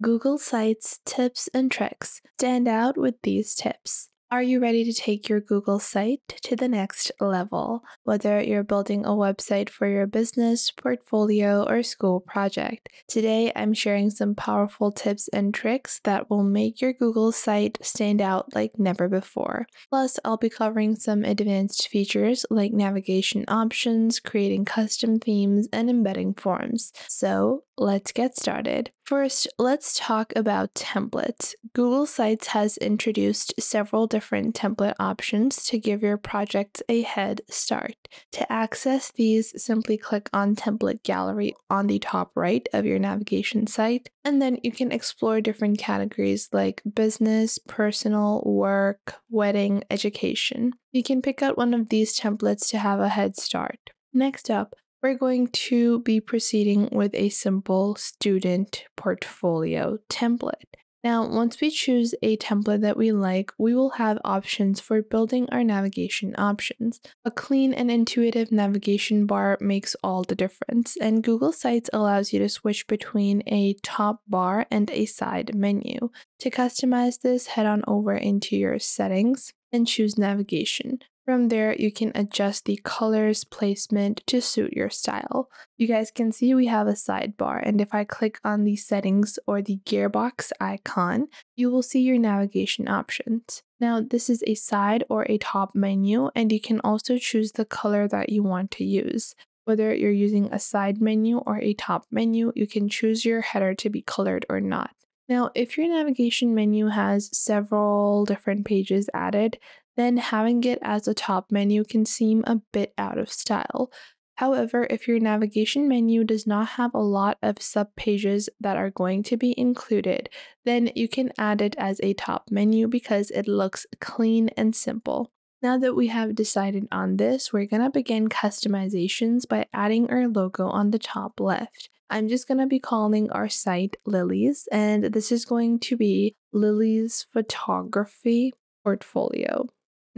Google Sites tips and tricks. Stand out with these tips. Are you ready to take your Google site to the next level? Whether you're building a website for your business, portfolio, or school project, today I'm sharing some powerful tips and tricks that will make your Google site stand out like never before. Plus, I'll be covering some advanced features like navigation options, creating custom themes, and embedding forms. So, let's get started. First, let's talk about templates. Google Sites has introduced several different template options to give your project a head start. To access these, simply click on Template Gallery on the top right of your navigation site, and then you can explore different categories like business, personal, work, wedding, education. You can pick out one of these templates to have a head start. Next up, we're going to be proceeding with a simple student portfolio template. Now, once we choose a template that we like, we will have options for building our navigation options. A clean and intuitive navigation bar makes all the difference, and Google Sites allows you to switch between a top bar and a side menu. To customize this, head on over into your settings and choose navigation. From there, you can adjust the colors placement to suit your style. You guys can see we have a sidebar and if I click on the settings or the gearbox icon, you will see your navigation options. Now this is a side or a top menu and you can also choose the color that you want to use. Whether you're using a side menu or a top menu, you can choose your header to be colored or not. Now, if your navigation menu has several different pages added, then having it as a top menu can seem a bit out of style. However, if your navigation menu does not have a lot of sub pages that are going to be included, then you can add it as a top menu because it looks clean and simple. Now that we have decided on this, we're going to begin customizations by adding our logo on the top left. I'm just going to be calling our site Lily's, and this is going to be Lily's Photography Portfolio.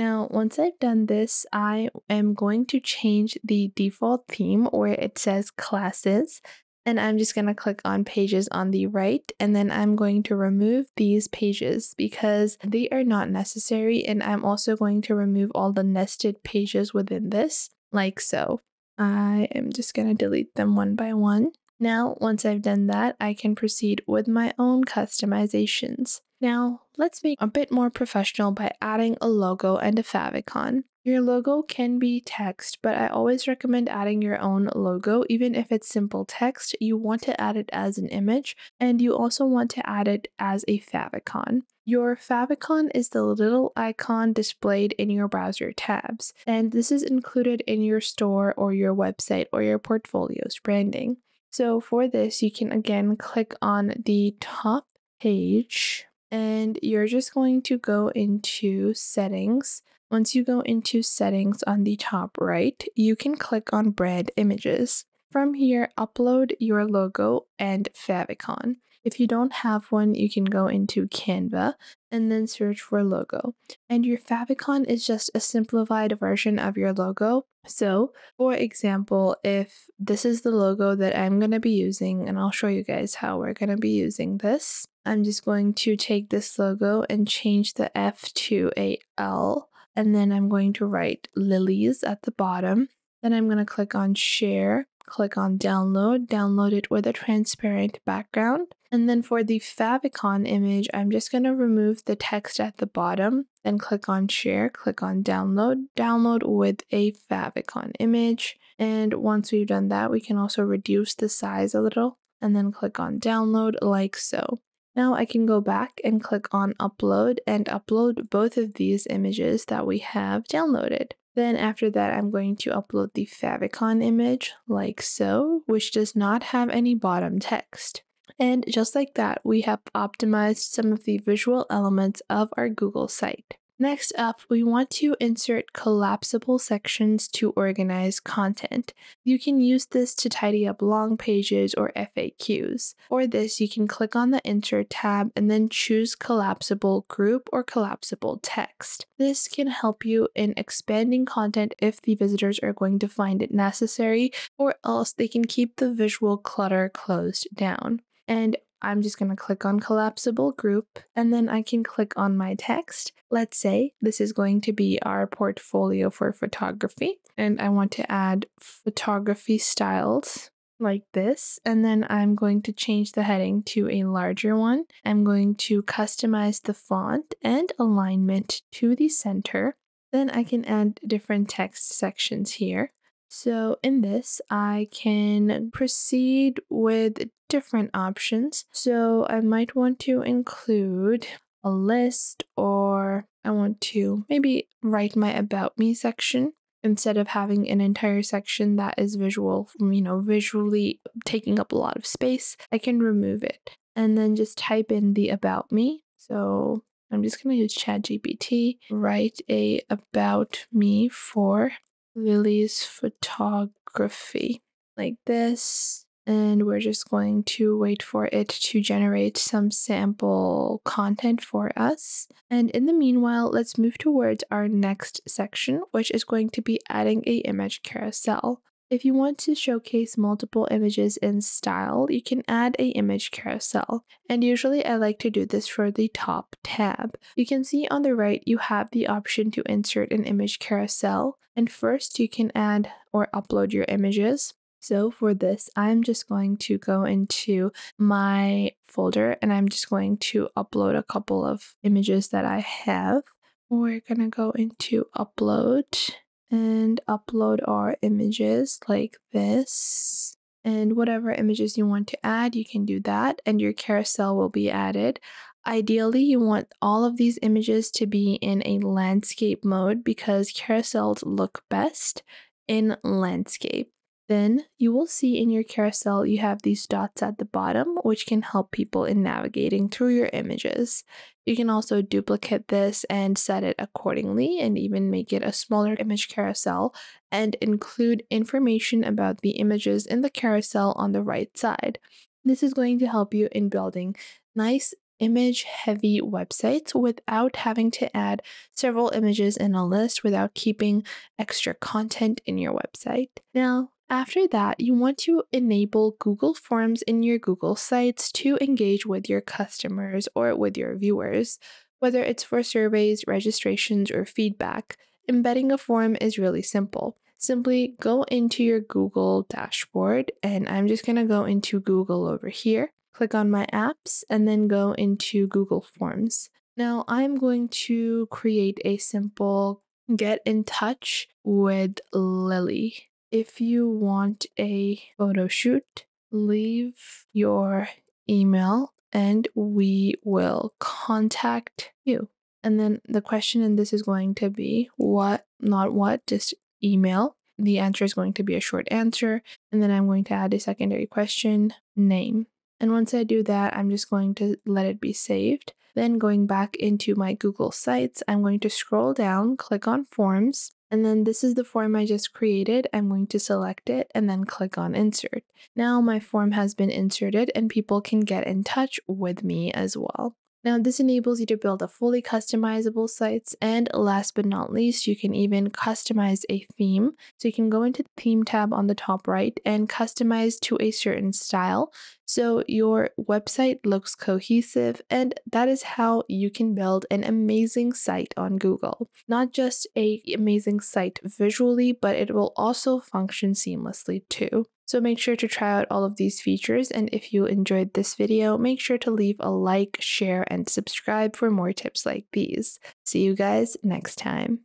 Now, once I've done this, I am going to change the default theme where it says classes. And I'm just going to click on pages on the right. And then I'm going to remove these pages because they are not necessary. And I'm also going to remove all the nested pages within this, like so. I am just going to delete them one by one. Now, once I've done that, I can proceed with my own customizations. Now, let's make a bit more professional by adding a logo and a favicon. Your logo can be text, but I always recommend adding your own logo. Even if it's simple text, you want to add it as an image, and you also want to add it as a favicon. Your favicon is the little icon displayed in your browser tabs, and this is included in your store or your website or your portfolio's branding. So for this, you can again click on the top page and you're just going to go into settings. Once you go into settings on the top right, you can click on brand images. From here, upload your logo and favicon. If you don't have one, you can go into Canva and then search for logo. And your favicon is just a simplified version of your logo. So, for example, if this is the logo that I'm going to be using, and I'll show you guys how we're going to be using this, I'm just going to take this logo and change the F to a L. And then I'm going to write lilies at the bottom. Then I'm going to click on share, click on download, download it with a transparent background. And then for the favicon image, I'm just going to remove the text at the bottom, then click on share, click on download, download with a favicon image. And once we've done that, we can also reduce the size a little and then click on download like so. Now I can go back and click on upload and upload both of these images that we have downloaded. Then after that, I'm going to upload the favicon image like so, which does not have any bottom text. And just like that, we have optimized some of the visual elements of our Google site. Next up, we want to insert collapsible sections to organize content. You can use this to tidy up long pages or FAQs. For this, you can click on the Insert tab and then choose Collapsible Group or Collapsible Text. This can help you in expanding content if the visitors are going to find it necessary, or else they can keep the visual clutter closed down. And I'm just going to click on collapsible group and then I can click on my text. Let's say this is going to be our portfolio for photography and I want to add photography styles like this and then I'm going to change the heading to a larger one. I'm going to customize the font and alignment to the center. Then I can add different text sections here. So in this, I can proceed with different options. So I might want to include a list or I want to maybe write my about me section instead of having an entire section that is visual, you know, visually taking up a lot of space, I can remove it and then just type in the about me. So I'm just going to use ChatGPT, write a about me for Lily's photography like this. And we're just going to wait for it to generate some sample content for us. And in the meanwhile, let's move towards our next section, which is going to be adding a image carousel. If you want to showcase multiple images in style, you can add a image carousel. And usually I like to do this for the top tab. You can see on the right, you have the option to insert an image carousel. And first you can add or upload your images. So for this, I'm just going to go into my folder and I'm just going to upload a couple of images that I have. We're gonna go into upload and upload our images like this. And whatever images you want to add, you can do that, and your carousel will be added. Ideally, you want all of these images to be in a landscape mode because carousels look best in landscape. Then you will see in your carousel you have these dots at the bottom, which can help people in navigating through your images. You can also duplicate this and set it accordingly and even make it a smaller image carousel and include information about the images in the carousel on the right side. This is going to help you in building nice image heavy websites without having to add several images in a list without keeping extra content in your website. Now, after that, you want to enable Google Forms in your Google Sites to engage with your customers or with your viewers, whether it's for surveys, registrations, or feedback. Embedding a form is really simple. Simply go into your Google dashboard, and I'm just going to go into Google over here, click on my apps, and then go into Google Forms. Now, I'm going to create a simple get in touch with Lily if you want a photo shoot, leave your email and we will contact you. And then the question in this is going to be what, not what, just email. The answer is going to be a short answer. And then I'm going to add a secondary question, name. And once I do that, I'm just going to let it be saved. Then going back into my Google Sites, I'm going to scroll down, click on Forms, and then this is the form I just created. I'm going to select it and then click on insert. Now my form has been inserted and people can get in touch with me as well. Now this enables you to build a fully customizable sites and last but not least you can even customize a theme. So you can go into the theme tab on the top right and customize to a certain style so your website looks cohesive and that is how you can build an amazing site on Google. Not just a amazing site visually but it will also function seamlessly too. So make sure to try out all of these features and if you enjoyed this video, make sure to leave a like, share, and subscribe for more tips like these. See you guys next time.